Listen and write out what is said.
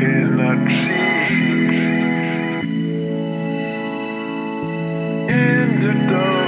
cannot see in the dark.